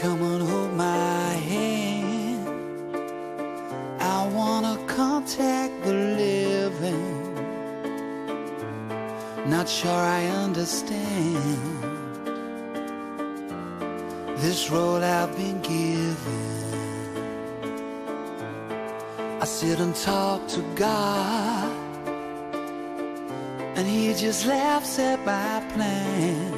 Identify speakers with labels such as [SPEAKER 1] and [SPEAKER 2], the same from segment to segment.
[SPEAKER 1] Come and hold my hand. I wanna contact the living. Not sure I understand this role I've been given. I sit and talk to God, and He just laughs at my plans.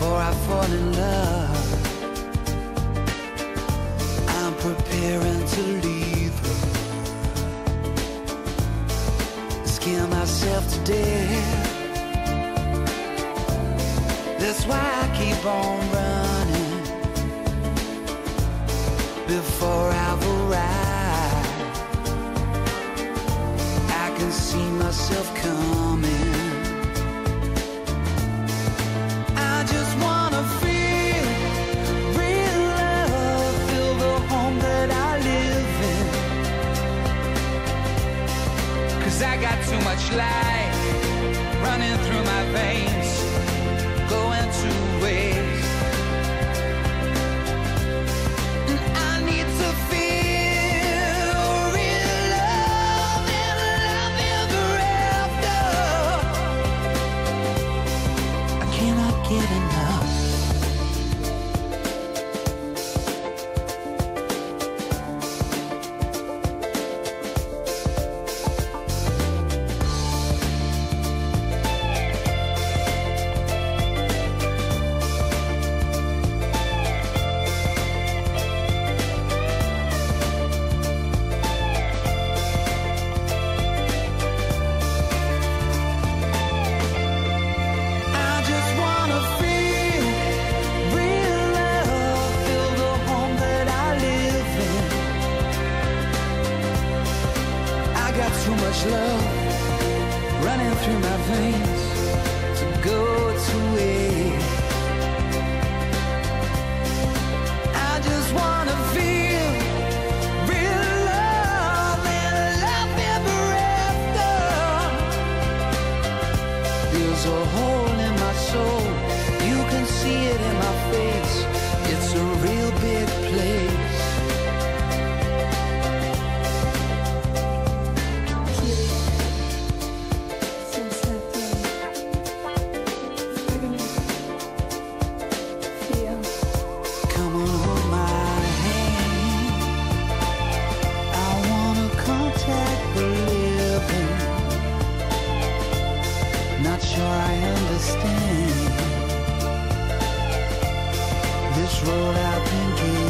[SPEAKER 1] Before I fall in love, I'm preparing to leave her. Scare myself to death. That's why I keep on running before I've arrived. I can see myself coming. Cause I got too much life running through my veins, going to waste. And I need to feel real love and love ever after. I cannot get enough. Got too much love running through my veins to go to waste. This road I've been given.